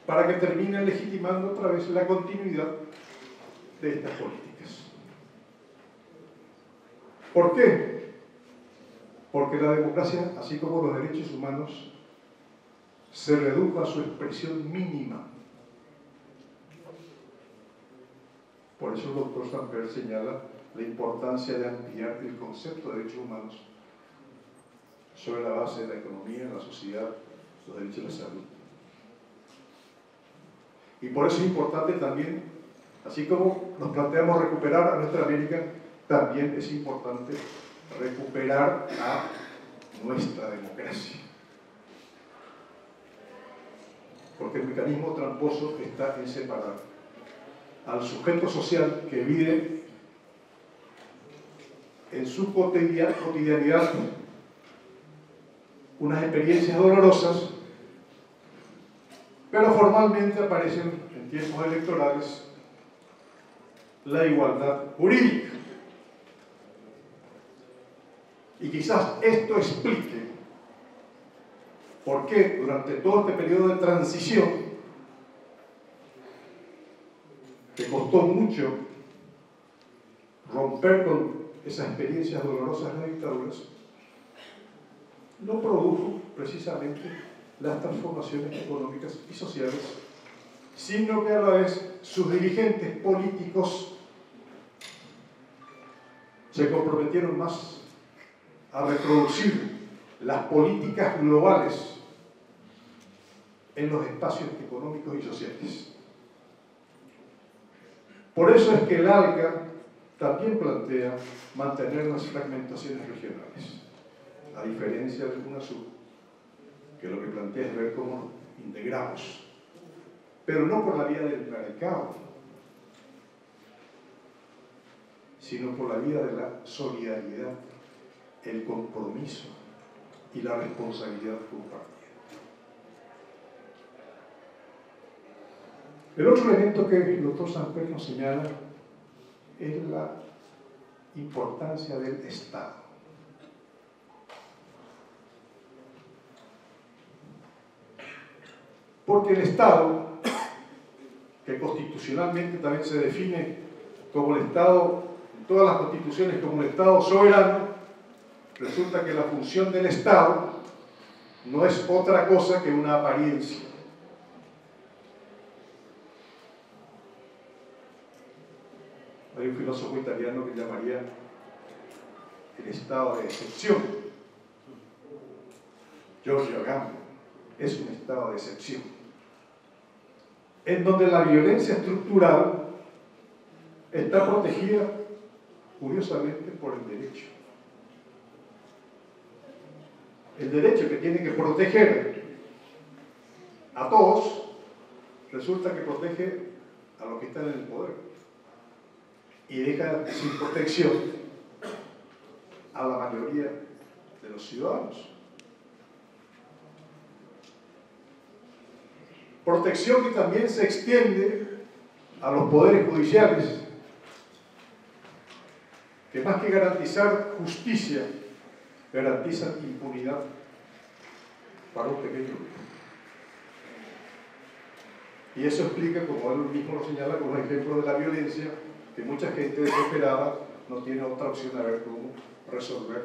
para que terminen legitimando otra vez la continuidad de estas políticas. ¿Por qué? Porque la democracia, así como los derechos humanos, se redujo a su expresión mínima. Por eso el doctor Samper señala la importancia de ampliar el concepto de derechos humanos sobre la base de la economía, la sociedad, los derechos de la salud. Y por eso es importante también, así como nos planteamos recuperar a nuestra América, también es importante recuperar a nuestra democracia. Porque el mecanismo tramposo está en separar al sujeto social que vive en su cotidianidad unas experiencias dolorosas, pero formalmente aparecen en tiempos electorales la igualdad jurídica. Y quizás esto explique por qué durante todo este periodo de transición, que costó mucho romper con esas experiencias dolorosas de las dictaduras, no produjo precisamente las transformaciones económicas y sociales, sino que a la vez sus dirigentes políticos se comprometieron más a reproducir las políticas globales en los espacios económicos y sociales. Por eso es que el ALCA también plantea mantener las fragmentaciones regionales a diferencia del UNASUR, que lo que plantea es ver cómo integramos, pero no por la vía del mercado, sino por la vía de la solidaridad, el compromiso y la responsabilidad compartida. El otro elemento que el doctor Samper nos señala es la importancia del Estado. Porque el Estado, que constitucionalmente también se define como el Estado, en todas las constituciones como un Estado soberano, resulta que la función del Estado no es otra cosa que una apariencia. Hay un filósofo italiano que llamaría el estado de excepción. Giorgio Agamben es un estado de excepción, en donde la violencia estructural está protegida, curiosamente, por el derecho. El derecho que tiene que proteger a todos, resulta que protege a los que están en el poder y deja sin protección a la mayoría de los ciudadanos. Protección que también se extiende a los poderes judiciales, que más que garantizar justicia, garantizan impunidad para un pequeño grupo. Y eso explica, como él mismo lo señala, con un ejemplo de la violencia, que mucha gente desesperada no tiene otra opción a ver cómo resolver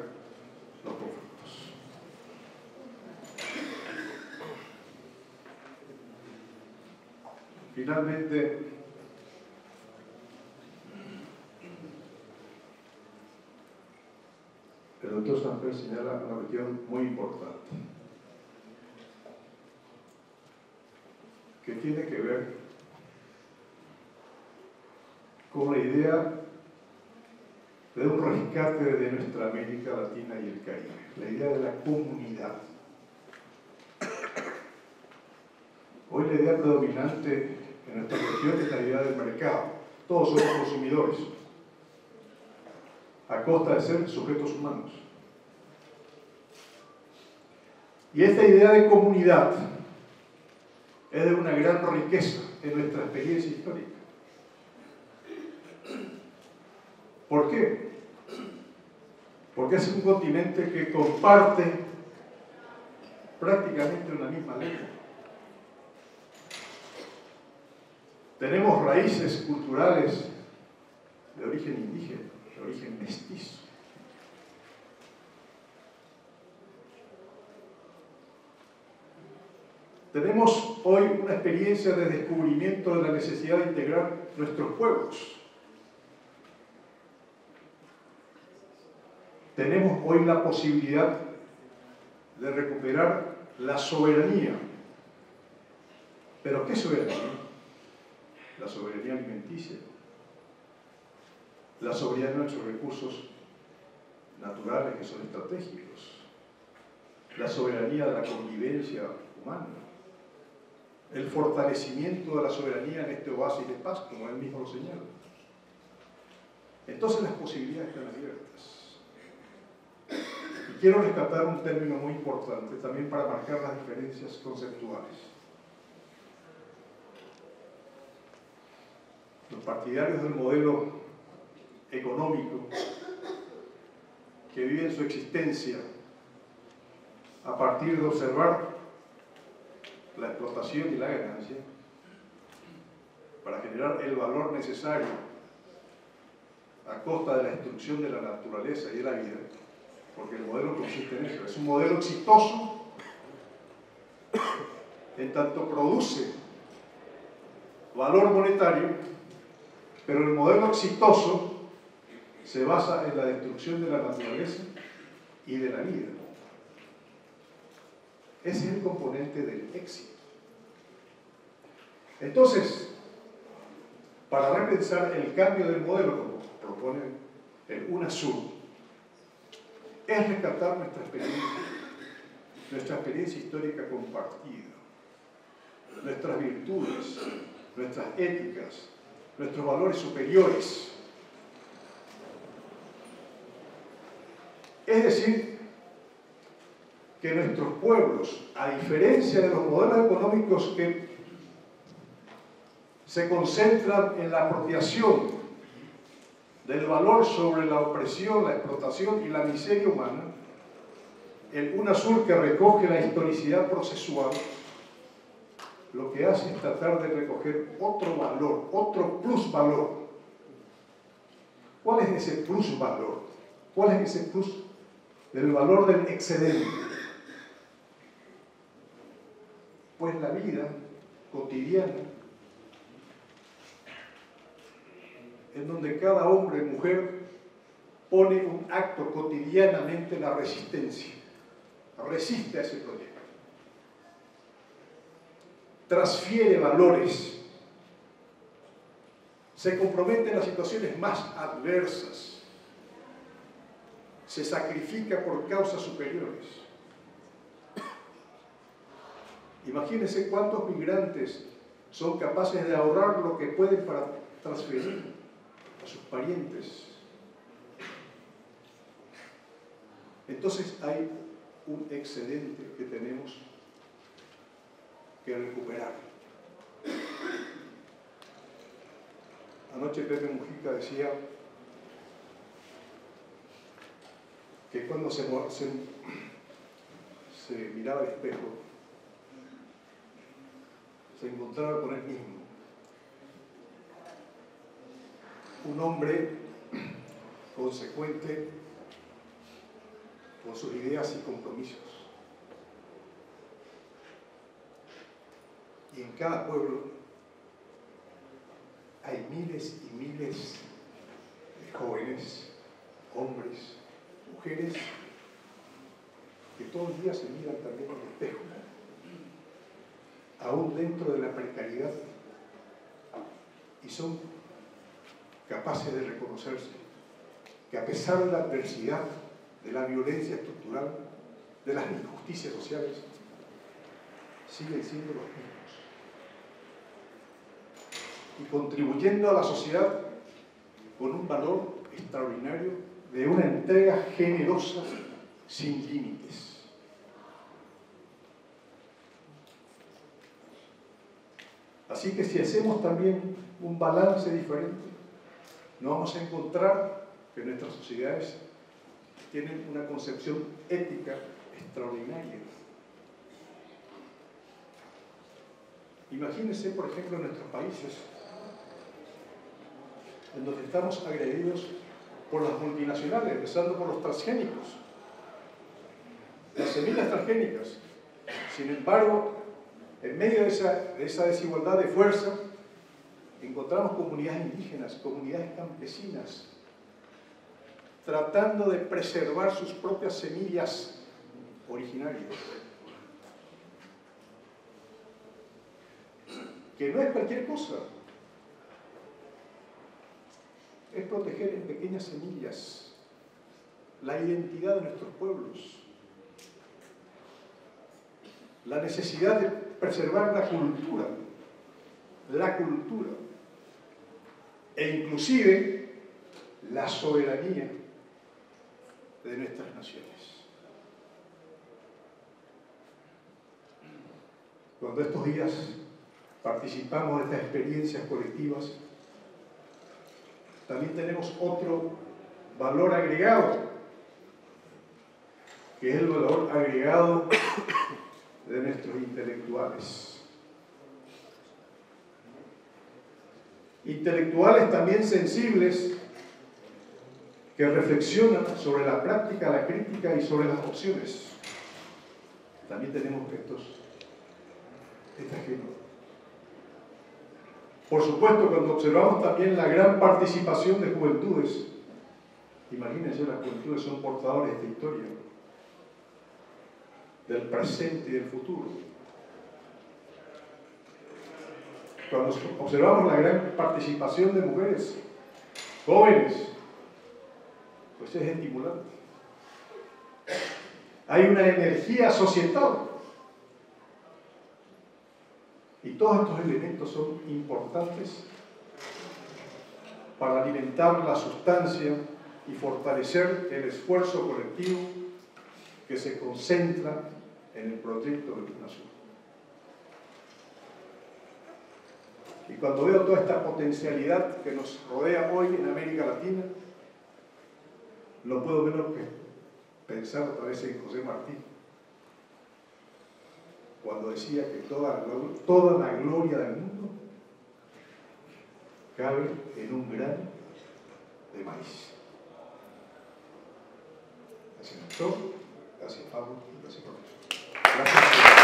los conflictos. Finalmente, el doctor Samper señala una cuestión muy importante, que tiene que ver con la idea de un rescate de nuestra América Latina y el Caribe, la idea de la comunidad. Hoy la idea predominante en nuestra región es la idea del mercado. Todos somos consumidores, a costa de ser sujetos humanos. Y esta idea de comunidad es de una gran riqueza en nuestra experiencia histórica. ¿Por qué? Porque es un continente que comparte prácticamente una misma lengua. Tenemos raíces culturales de origen indígena, de origen mestizo. Tenemos hoy una experiencia de descubrimiento de la necesidad de integrar nuestros pueblos. Tenemos hoy la posibilidad de recuperar la soberanía. ¿Pero qué soberanía? La soberanía alimenticia, la soberanía de nuestros recursos naturales que son estratégicos, la soberanía de la convivencia humana, el fortalecimiento de la soberanía en este oasis de paz, como él mismo lo señala. Entonces las posibilidades están abiertas. Y quiero rescatar un término muy importante también para marcar las diferencias conceptuales. Partidarios del modelo económico que viven su existencia a partir de observar la explotación y la ganancia para generar el valor necesario a costa de la destrucción de la naturaleza y de la vida, porque el modelo consiste en eso, es un modelo exitoso en tanto produce valor monetario, pero el modelo exitoso se basa en la destrucción de la naturaleza y de la vida. Ese es el componente del éxito. Entonces, para repensar el cambio del modelo, como propone el UNASUR, es rescatar nuestra experiencia, nuestra experiencia histórica compartida, nuestras virtudes, nuestras éticas, nuestros valores superiores. Es decir, que nuestros pueblos, a diferencia de los modelos económicos que se concentran en la apropiación del valor sobre la opresión, la explotación y la miseria humana, el UNASUR que recoge la historicidad procesual, lo que hace es tratar de recoger otro valor, otro plusvalor. ¿Cuál es ese plusvalor? ¿Cuál es ese plus del valor del excedente? Pues la vida cotidiana, en donde cada hombre y mujer pone un acto cotidianamente la resistencia, resiste a ese proyecto, transfiere valores, se compromete en las situaciones más adversas, se sacrifica por causas superiores. Imagínense cuántos migrantes son capaces de ahorrar lo que pueden para transferir a sus parientes. Entonces hay un excedente que tenemos que recuperar. Anoche Pepe Mujica decía que cuando se, se, miraba al espejo, se encontraba con él mismo. Un hombre consecuente con sus ideas y compromisos. En cada pueblo hay miles y miles de jóvenes, hombres, mujeres, que todo el día se miran también en el espejo aún dentro de la precariedad, y son capaces de reconocerse que a pesar de la adversidad, de la violencia estructural, de las injusticias sociales, siguen siendo los mismos. Y contribuyendo a la sociedad con un valor extraordinario de una entrega generosa sin límites. Así que si hacemos también un balance diferente, nos vamos a encontrar que nuestras sociedades tienen una concepción ética extraordinaria. Imagínense, por ejemplo, en nuestros países, en donde estamos agredidos por las multinacionales, empezando por los transgénicos, las semillas transgénicas. Sin embargo, en medio de esa, de esa desigualdad de fuerza, encontramos comunidades indígenas, comunidades campesinas, tratando de preservar sus propias semillas originarias. Que no es cualquier cosa, es proteger en pequeñas semillas la identidad de nuestros pueblos, la necesidad de preservar la cultura, la cultura, e inclusive la soberanía de nuestras naciones. Cuando estos días participamos de estas experiencias colectivas, también tenemos otro valor agregado, que es el valor agregado de nuestros intelectuales. Intelectuales también sensibles que reflexionan sobre la práctica, la crítica y sobre las opciones. También tenemos estos, estas Por supuesto, cuando observamos también la gran participación de juventudes, imagínense, las juventudes son portadores de historia, del presente y del futuro. Cuando observamos la gran participación de mujeres, jóvenes, pues es estimulante. Hay una energía societal. Y todos estos elementos son importantes para alimentar la sustancia y fortalecer el esfuerzo colectivo que se concentra en el proyecto de la nación. Y cuando veo toda esta potencialidad que nos rodea hoy en América Latina, no puedo menos que pensar otra vez en José Martí, cuando decía que toda, toda la gloria del mundo cabe en un grano de maíz. Gracias, doctor. Gracias, Pablo. Gracias, profesor. Gracias.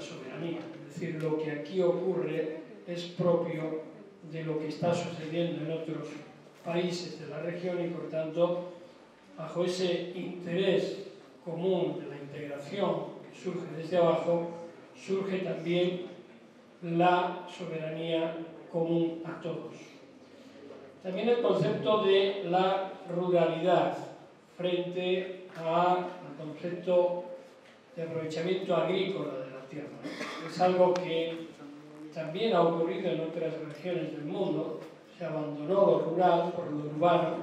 Soberanía. Es decir, lo que aquí ocurre es propio de lo que está sucediendo en otros países de la región y, por tanto, bajo ese interés común de la integración que surge desde abajo, surge también la soberanía común a todos. También el concepto de la ruralidad frente al concepto de aprovechamiento agrícola tierra. Es algo que también ha ocurrido en otras regiones del mundo, se abandonó lo rural por lo urbano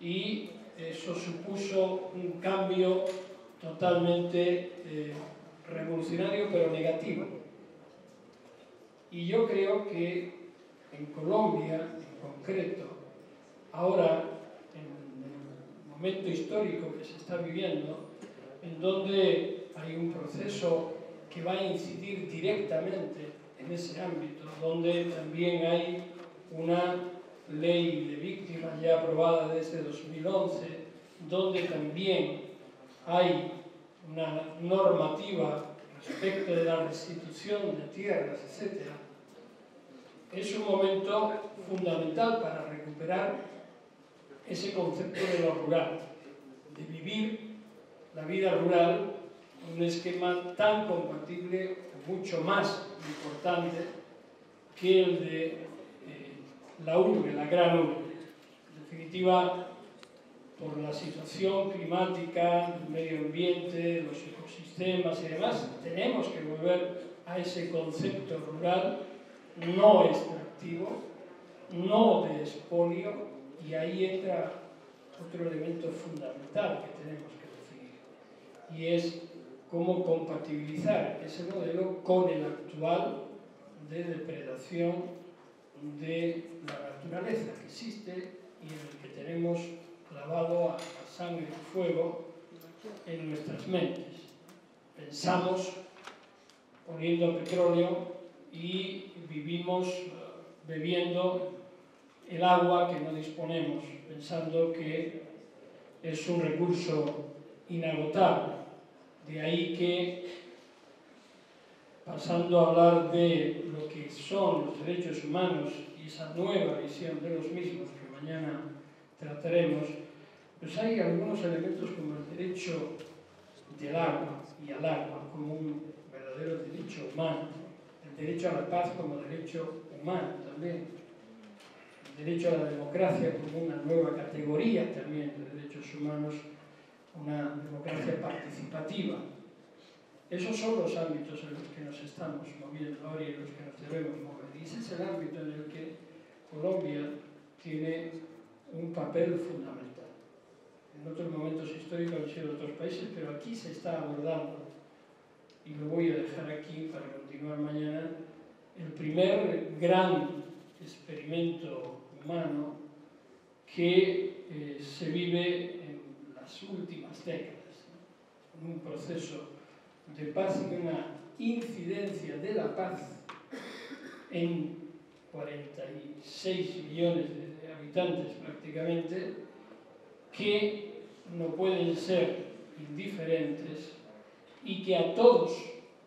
y eso supuso un cambio totalmente eh, revolucionario pero negativo. Y yo creo que en Colombia, en concreto, ahora, en el momento histórico que se está viviendo, en donde hay un proceso que va a incidir directamente en ese ámbito, donde también hay una ley de víctimas ya aprobada desde 2011, donde también hay una normativa respecto de la restitución de tierras, etc., es un momento fundamental para recuperar ese concepto de lo rural, de vivir la vida rural un esquema tan compatible, mucho más importante que el de eh, la urbe, la gran urbe. En definitiva, por la situación climática, el medio ambiente, los ecosistemas y demás, tenemos que volver a ese concepto rural no extractivo, no de expolio, y ahí entra otro elemento fundamental que tenemos que definir, y es cómo compatibilizar ese modelo con el actual de depredación de la naturaleza que existe y en el que tenemos clavado a, sangre y fuego en nuestras mentes. Pensamos poniendo petróleo y vivimos eh, bebiendo el agua que no disponemos, pensando que es un recurso inagotable. De ahí que, pasando a hablar de lo que son los derechos humanos y esa nueva visión de los mismos que mañana trataremos, pues hay algunos elementos como el derecho del agua y al agua como un verdadero derecho humano, el derecho a la paz como derecho humano también, el derecho a la democracia como una nueva categoría también de derechos humanos, una democracia participativa. Esos son los ámbitos en los que nos estamos moviendo ahora y en los que nos debemos mover. Y ese es el ámbito en el que Colombia tiene un papel fundamental. En otros momentos históricos han sido otros países, pero aquí se está abordando, y lo voy a dejar aquí para continuar mañana, el primer gran experimento humano que eh, se vive las últimas décadas, en un proceso de paz y una incidencia de la paz en 46 millones de habitantes prácticamente, que no pueden ser indiferentes y que a todos,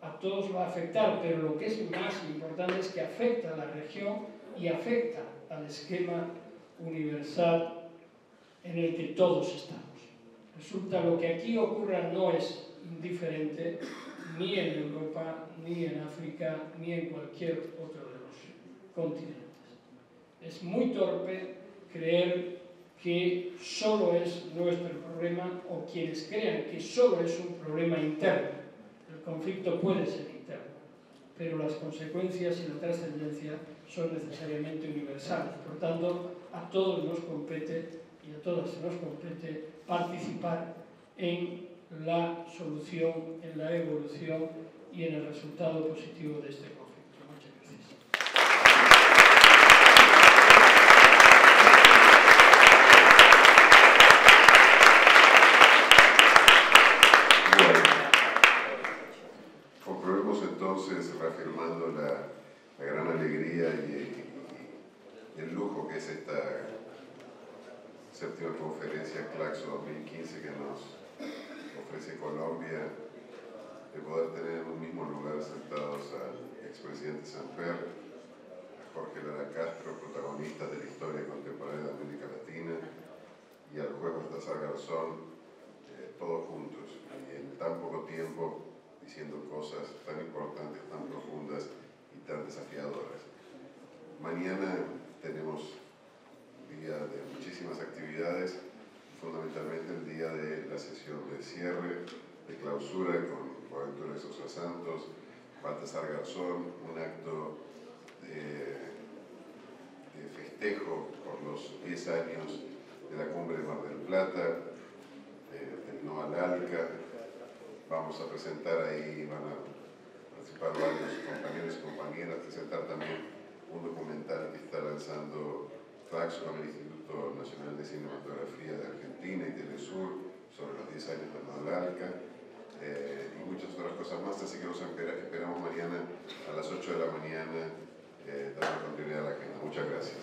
a todos va a afectar, pero lo que es más importante es que afecta a la región y afecta al esquema universal en el que todos estamos. Resulta lo que aquí ocurra no es indiferente ni en Europa, ni en África, ni en cualquier otro de los continentes. Es muy torpe creer que solo es nuestro problema o quienes crean que solo es un problema interno. El conflicto puede ser interno, pero las consecuencias y la trascendencia son necesariamente universales. Por tanto, a todos nos compete y a todas nos compete participar en la solución, en la evolución y en el resultado positivo de este lanzando Faxo con el Instituto Nacional de Cinematografía de Argentina y Telesur sobre los 10 años de Modalarca eh, y muchas otras cosas más, así que nos esperamos mañana a las 8 de la mañana eh, dando continuidad a la agenda. Muchas gracias.